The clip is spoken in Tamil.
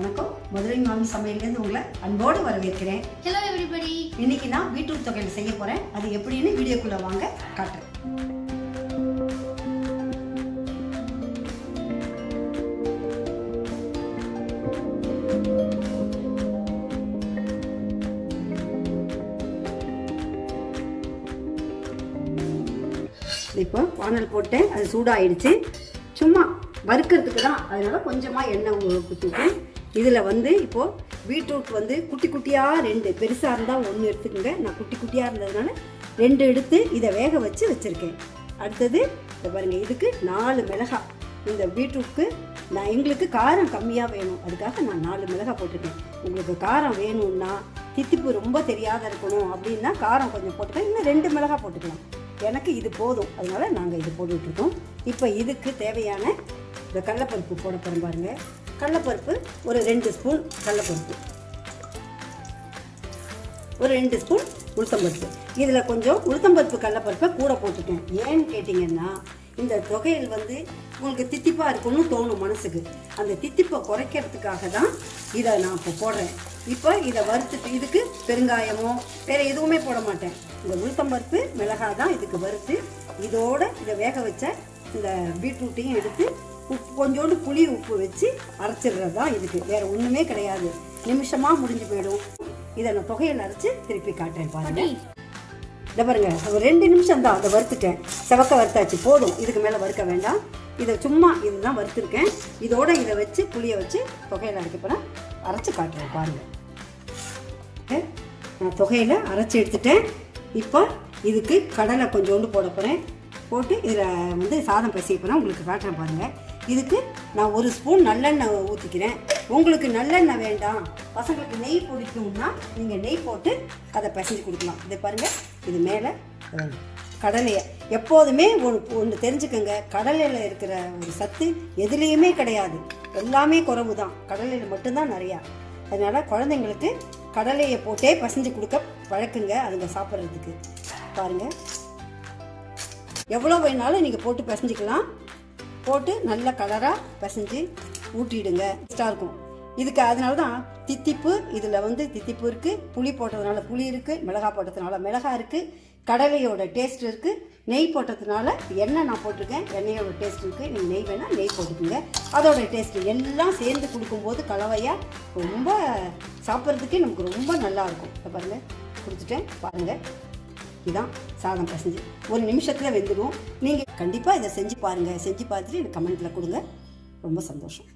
வணக்கம். மதுரை மாமி சமையல்லேருந்து உங்களை அன்போடு வரவேற்கிறேன். ஹலோ எவ்ரிபடி இன்னைக்கு நான் பீட்ரூட் தொகையில் செய்ய போறேன். அது எப்படின்னு வீடியோக்குள்ள வாங்க காட்டுறேன் இப்போ வானல் போட்டேன். அது சூடாயிடுச்சு. சும்மா வறுக்கிறதுக்கு தான். அதனால கொஞ்சமாக எண்ணெய் ஊ- ஊற்றிட்டேன் இதில் வந்து இப்போது பீட்ரூட் வந்து குட்டி குட்டியாக ரெண்டு பெருசாக இருந்தால் ஒன்று எடுத்துக்கோங்க. நான் குட்டி குட்டியாக இருந்ததுனால ரெண்டு எடுத்து இதை வேக வச்சு வச்சுருக்கேன். அடுத்தது இதை பாருங்கள் இதுக்கு நாலு மிளகாய். இந்த பீட்ரூட்க்கு நான் எங்களுக்கு காரம் கம்மியாக வேணும். அதுக்காக நான் நாலு மிளகாய் போட்டிருக்கேன் உங்களுக்கு காரம் வேணும்னா தித்திப்பு ரொம்ப தெரியாத இருக்கணும். அப்படின்னா காரம் கொஞ்சம் போட்டுக்கலாம். இன்னும் ரெண்டு மிளகாய் போட்டுக்கலாம். எனக்கு இது போதும். அதனால் நாங்கள் இது போட்டுட்ருக்கோம் இப்போ இதுக்கு தேவையான இந்த கடலப்பருப்பு போட போகிறோம் பாருங்கள் கடலப்பருப்பு ஒரு ரெண்டு ஸ்பூன் கடலப்பருப்பு. ஒரு ரெண்டு ஸ்பூன் உளுத்தம்பருப்பு. இதில் கொஞ்சம் உளுத்தம்பருப்பு கடலப்பருப்பை கூட போட்டுட்டேன். ஏன்னு கேட்டிங்கன்னா இந்த தொகையில் வந்து உங்களுக்கு தித்திப்பாக இருக்கணும்னு தோணும் மனசுக்கு. அந்த தித்திப்பை குறைக்கிறதுக்காக தான் இதை நான் இப்போ போடுறேன். இப்போ இதை வறுத்துட்டு இதுக்கு பெருங்காயமோ வேறு எதுவுமே போட மாட்டேன். இந்த உளுத்தம்பருப்பு மிளகாய் தான் இதுக்கு வறுத்து இதோட இதை வேக வச்ச இந்த பீட்ரூட்டையும் எடுத்து உப்பு கொஞ்சோண்டு புளி உப்பு வச்சு அரைச்சிடுறது தான் இதுக்கு. வேறு ஒன்றுமே கிடையாது. நிமிஷமாக முடிஞ்சு போயிடும். இதை நான் தொகையில் அரைச்சி திருப்பி காட்டுறேன் பாருங்க. இதை பாருங்க ஒரு ரெண்டு நிமிஷம் தான் அதை வறுத்துட்டேன். செவக்க வறுத்தாச்சு போதும். இதுக்கு மேலே வறுக்க வேண்டாம். இதை சும்மா இதுதான் வறுத்துருக்கேன். இதோட இதை வச்சு புளியை வச்சு தொகையில் அரைக்க போகிறேன் அரைச்சி காட்டுறேன் பாருங்க. நான் தொகையில் அரைச்சி எடுத்துட்டேன். இப்போ இதுக்கு கடலை கொஞ்சோண்டு போட போகிறேன் போட்டு இதில் வந்து சாதம் பிசைய போகிறேன் உங்களுக்கு காட்டுறேன் பாருங்கள் இதுக்கு நான் ஒரு ஸ்பூன் நல்லெண்ணெய் ஊற்றிக்கிறேன் உங்களுக்கு நல்லெண்ணெய் வேண்டாம். பசங்களுக்கு நெய் பிடிக்கும்னா நீங்கள் நெய் போட்டு அதை பிசைஞ்சு கொடுக்கலாம். இதை பாருங்கள் இது மேலே கடலையை. எப்போதுமே ஒன்று ஒன்று தெரிஞ்சுக்கோங்க. கடலையில் இருக்கிற ஒரு சத்து எதுலேயுமே கிடையாது. எல்லாமே குறைவு தான் கடலையில் மட்டும்தான் நிறையா. அதனால் குழந்தைங்களுக்கு கடலையை போட்டே பசைஞ்சு கொடுக்க பழக்குங்க அதுங்க சாப்பிட்றதுக்கு. பாருங்கள் எவ்வளோ வேணாலும் நீங்கள் போட்டு பிசைஞ்சிக்கலாம். போட்டு நல்ல கலராக பிசைஞ்சு ஊட்டிடுங்க. டேஸ்ட்டாக இருக்கும். இதுக்கு அதனால தான் தித்திப்பு இதில் வந்து தித்திப்பு இருக்குது புளி போட்டதுனால புளி இருக்குது மிளகாய் போட்டதுனால மிளகாய் இருக்குது கடலையோட டேஸ்ட் இருக்குது நெய் போட்டதுனால எண்ணெய் நான் போட்டிருக்கேன் எண்ணெயோட டேஸ்ட் இருக்குது நீங்கள் நெய் வேணால் நெய் போட்டுக்கோங்க. அதோட டேஸ்ட்டு எல்லாம் சேர்ந்து கொடுக்கும்போது கலவையாக ரொம்ப சாப்பிட்றதுக்கே நமக்கு ரொம்ப நல்லா இருக்கும். பாருங்கள் கொடுத்துட்டேன் பாருங்கள் இதுதான் சாதம் பசஞ்சு. ஒரு நிமிஷத்தில் வெந்துடும் நீங்கள் கண்டிப்பாக இதை செஞ்சு பாருங்கள் செஞ்சு பார்த்துட்டு எனக்கு கமெண்ட்டில் கொடுங்க. ரொம்ப சந்தோஷம்.